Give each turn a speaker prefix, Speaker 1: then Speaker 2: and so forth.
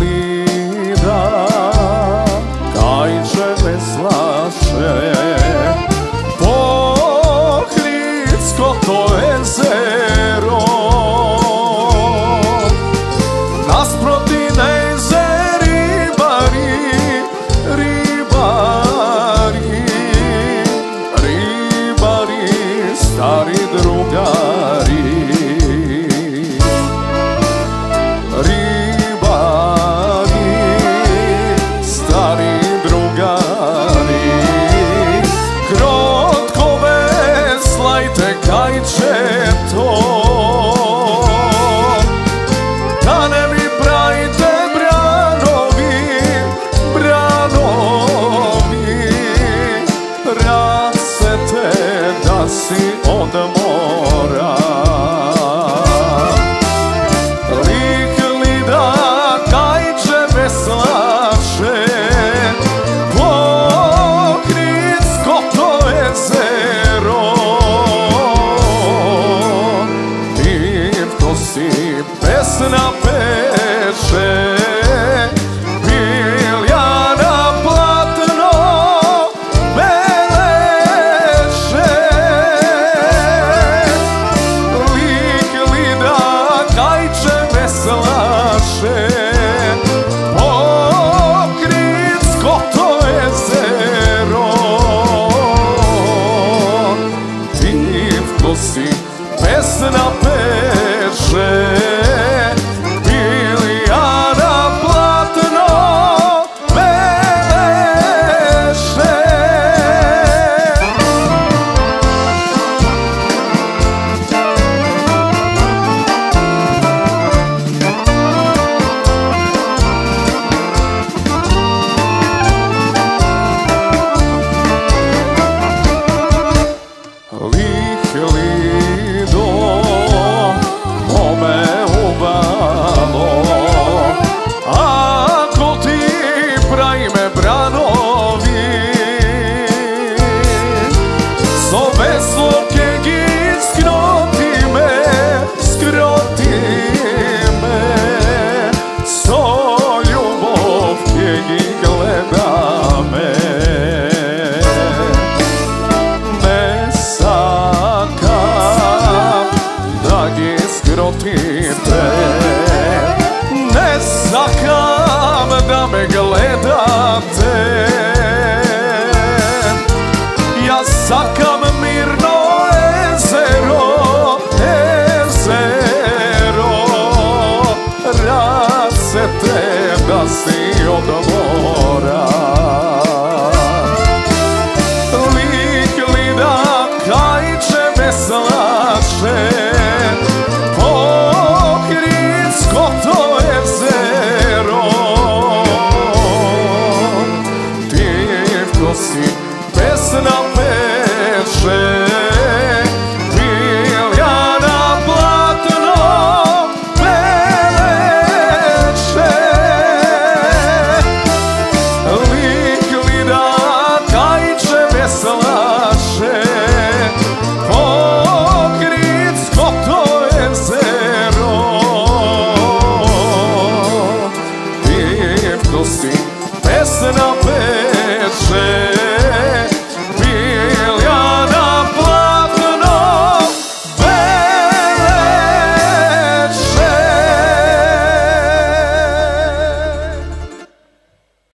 Speaker 1: lida Kaj će me slaše Pohlicko to je zem avesso krasti od mora. Lik lida kajče me slače Pokrinsko to jezero si pesna peče. nosim pesna peče.